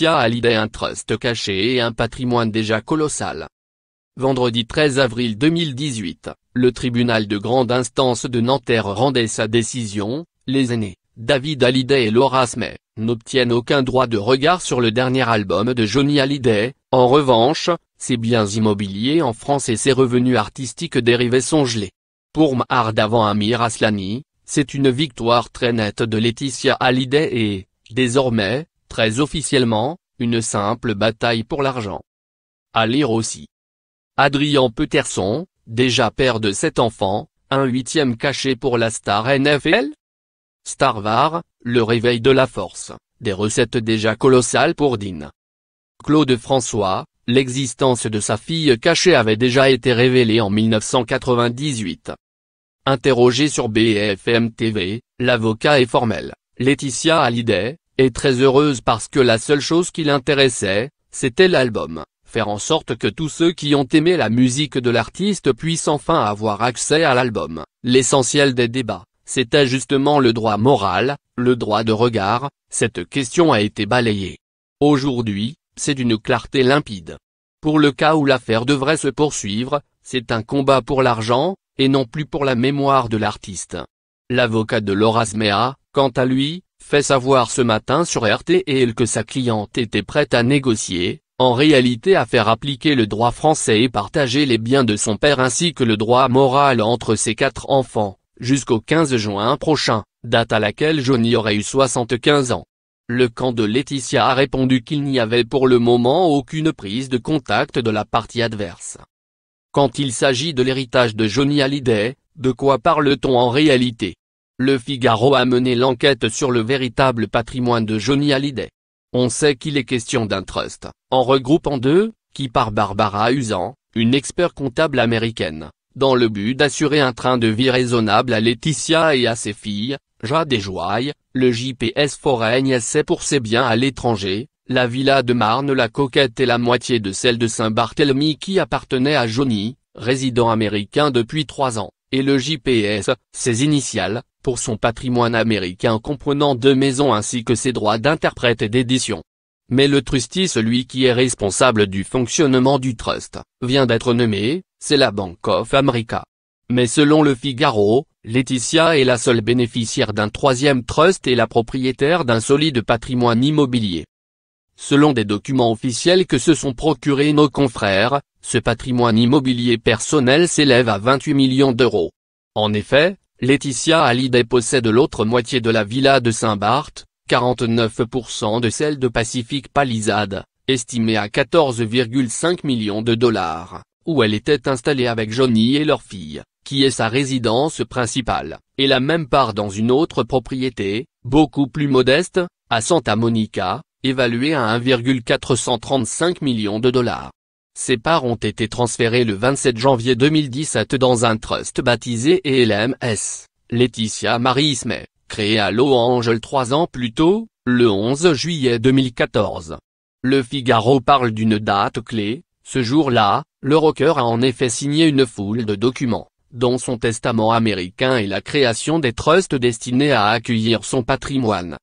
Hallyday un trust caché et un patrimoine déjà colossal. Vendredi 13 avril 2018, le tribunal de grande instance de Nanterre rendait sa décision, les aînés, David Hallyday et Laura Smith, n'obtiennent aucun droit de regard sur le dernier album de Johnny Hallyday, en revanche, ses biens immobiliers en France et ses revenus artistiques dérivés sont gelés. Pour Mahar d'avant Amir Aslani, c'est une victoire très nette de Laetitia Hallyday et, désormais, très officiellement, une simple bataille pour l'argent. À lire aussi. Adrien Peterson, déjà père de sept enfants, un huitième caché pour la star NFL Starvar, le réveil de la force, des recettes déjà colossales pour Dean. Claude François, l'existence de sa fille cachée avait déjà été révélée en 1998. Interrogé sur BFM TV, l'avocat est formel, Laetitia Hallyday, est très heureuse parce que la seule chose qui l'intéressait, c'était l'album, faire en sorte que tous ceux qui ont aimé la musique de l'artiste puissent enfin avoir accès à l'album. L'essentiel des débats, c'était justement le droit moral, le droit de regard, cette question a été balayée. Aujourd'hui, c'est d'une clarté limpide. Pour le cas où l'affaire devrait se poursuivre, c'est un combat pour l'argent, et non plus pour la mémoire de l'artiste. L'avocat de Laura Smea, quant à lui, fait savoir ce matin sur RTL que sa cliente était prête à négocier, en réalité à faire appliquer le droit français et partager les biens de son père ainsi que le droit moral entre ses quatre enfants, jusqu'au 15 juin prochain, date à laquelle Johnny aurait eu 75 ans. Le camp de Laetitia a répondu qu'il n'y avait pour le moment aucune prise de contact de la partie adverse. Quand il s'agit de l'héritage de Johnny Hallyday, de quoi parle-t-on en réalité? Le Figaro a mené l'enquête sur le véritable patrimoine de Johnny Hallyday. On sait qu'il est question d'un trust, en regroupant deux, qui par Barbara Usan, une expert comptable américaine, dans le but d'assurer un train de vie raisonnable à Laetitia et à ses filles, Jade et Joye, le JPS Foreign sait pour ses biens à l'étranger, la villa de Marne la Coquette et la moitié de celle de Saint-Barthélemy qui appartenait à Johnny, résident américain depuis trois ans, et le JPS, ses initiales, pour son patrimoine américain comprenant deux maisons ainsi que ses droits d'interprète et d'édition. Mais le trustee celui qui est responsable du fonctionnement du trust, vient d'être nommé, c'est la Bank of America. Mais selon le Figaro, Laetitia est la seule bénéficiaire d'un troisième trust et la propriétaire d'un solide patrimoine immobilier. Selon des documents officiels que se sont procurés nos confrères, ce patrimoine immobilier personnel s'élève à 28 millions d'euros. En effet, Laetitia Hallyday possède l'autre moitié de la villa de Saint-Barth, 49% de celle de Pacific Palisades, estimée à 14,5 millions de dollars, où elle était installée avec Johnny et leur fille, qui est sa résidence principale, et la même part dans une autre propriété, beaucoup plus modeste, à Santa Monica, évaluée à 1,435 millions de dollars. Ces parts ont été transférées le 27 janvier 2017 dans un trust baptisé ELMS, Laetitia Marie créé à Los trois ans plus tôt, le 11 juillet 2014. Le Figaro parle d'une date clé, ce jour-là, le rocker a en effet signé une foule de documents, dont son testament américain et la création des trusts destinés à accueillir son patrimoine.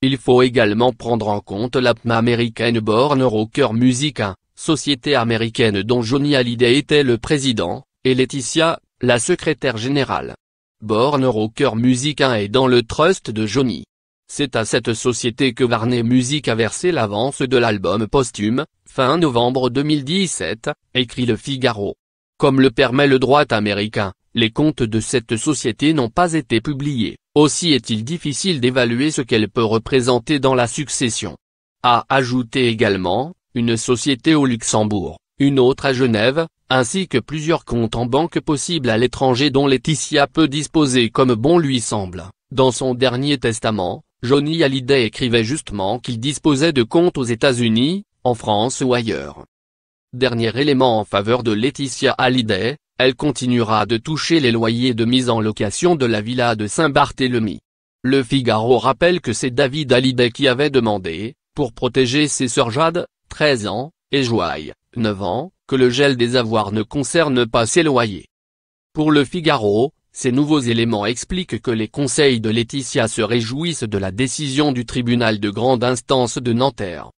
Il faut également prendre en compte l'APMA américaine Born Rocker Music, société américaine dont Johnny Hallyday était le président, et Laetitia, la secrétaire générale. Born Rocker Music est dans le trust de Johnny. C'est à cette société que Warner Music a versé l'avance de l'album posthume, fin novembre 2017, écrit le Figaro. Comme le permet le droit américain, les comptes de cette société n'ont pas été publiés. Aussi est-il difficile d'évaluer ce qu'elle peut représenter dans la succession. A ajouté également, une société au Luxembourg, une autre à Genève, ainsi que plusieurs comptes en banque possibles à l'étranger dont Laetitia peut disposer comme bon lui semble. Dans son dernier testament, Johnny Hallyday écrivait justement qu'il disposait de comptes aux États-Unis, en France ou ailleurs. Dernier élément en faveur de Laetitia Hallyday, elle continuera de toucher les loyers de mise en location de la villa de Saint-Barthélemy. Le Figaro rappelle que c'est David Hallyday qui avait demandé, pour protéger ses sœurs Jade, 13 ans, et Joye, 9 ans, que le gel des avoirs ne concerne pas ses loyers. Pour le Figaro, ces nouveaux éléments expliquent que les conseils de Laetitia se réjouissent de la décision du tribunal de grande instance de Nanterre.